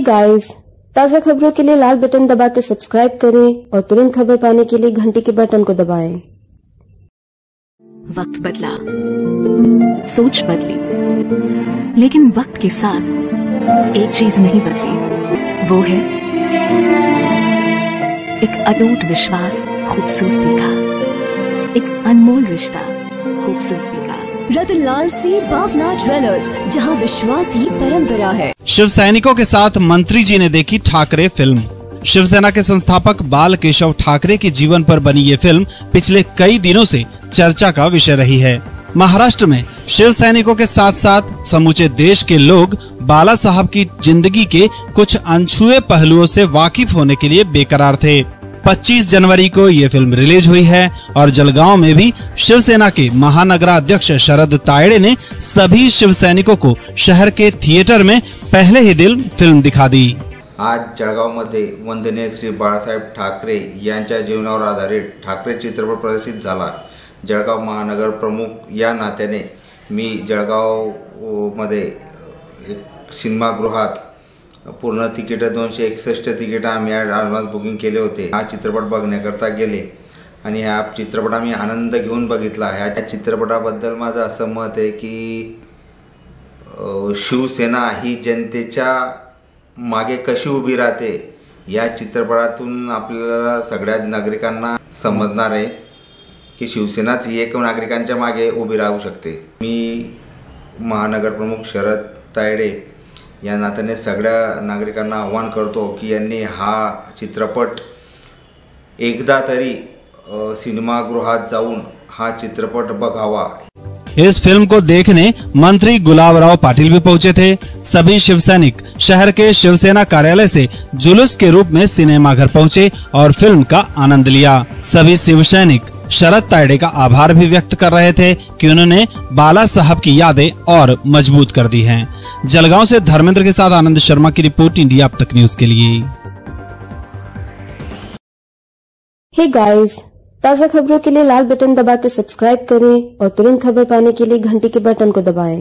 Guys ताज़ा खबरों के लिए लाल बटन दबाकर सब्सक्राइब करें और तुरंत खबर पाने के लिए घंटी के बटन को दबाएँ। वक्त बदला, सोच बदली, लेकिन वक्त के साथ एक चीज़ नहीं बदली, वो है एक अटूट विश्वास, खूबसूरती का, एक अनमोल रिश्ता, खूबसूरती रतनलाल सी बाफना ज्वेलर्स, जहाँ विश्वास ही परंपरा है। शिव सैनिकों के साथ मंत्री जी ने देखी ठाकरे फ़िल्म। शिवसेना के संस्थापक बाल केशव ठाकरे के जीवन पर बनी ये फ़िल्म पिछले कई दिनों से चर्चा का विषय रही है। महाराष्ट्र में शिव सैनिकों के साथ साथ समूचे देश के लोग बाला साहब की ज़िंदगी के कुछ अनछुए पहलुओं से वाकिफ होने के लिए बेकरार थे। 25 जनवरी को ये फ़िल्म रिलीज़ हुई है और जलगांव में भी शिवसेना के महानगराध्यक्ष शरद तायडे ने सभी शिव सैनिकों को शहर के थिएटर में पहले ही दिन फ़िल्म दिखा दी। आज जळगावमध्ये वंदनीय श्री बाळासाहेब ठाकरे यांच्या जीवनावर आधारित ठाकरे चित्रपट प्रदर्शित झाला. जळगाव महानगर प्रमुख या नात्याने मी जळगाव मध्ये एक सिनेमागृहात पूर्ण तिकीटं दोनशे एकसष्ट तिकीटं आम्ही ॲडव्हान्स बुकिंग केले होते. हा चित्रपट बघण्याकरता गेले. आणि ह्या चित्रपट आम्ही आनंद घेऊन बघितला. ह्या चित्रपटाबद्दल माझं असं मत आहे की शिवसेना ही जनतेच्या मागे कशी उभी राहते या चित्रपटातून आपल्याला सगळ्या नागरिकांना समजणार आहे की शिवसेनाच एक नागरिकांच्या मागे उभी राहू शकते. मी महानगरप्रमुख शरद तायडे या नात्याने सगळ्या नागरिकांना आव्हान करतो की यांनी हा चित्रपट एकदा तरी सिनेमागृहात जाऊन हा चित्रपट बघावा. इस फ़िल्म को देखने मंत्री गुलाबराव पाटिल भी पहुँचे थे। सभी शिव सैनिक शहर के शिवसेना कार्यालय से जुलूस के रूप में सिनेमा घर पहुँचे और फ़िल्म का आनंद लिया। सभी शिव सैनिक शरद तायडे का आभार भी व्यक्त कर रहे थे कि उन्होंने बाला साहब की यादें और मज़बूत कर दी हैं। जलगांव से धर्मेंद्र के साथ आनंद शर्मा की रिपोर्ट इंडिया अब तक न्यूज़ के लिए हे गाइस ताज़ा खबरों के लिए लाल बटन दबाकर सब्सक्राइब करें और तुरंत खबर पाने के लिए घंटी के बटन को दबाएँ।